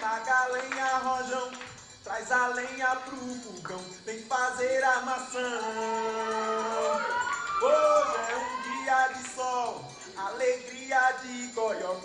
Taca lenha, rojão, traz a lenha pro fogão, vem fazer a maçã. Hoje é um dia de sol, alegria de goió.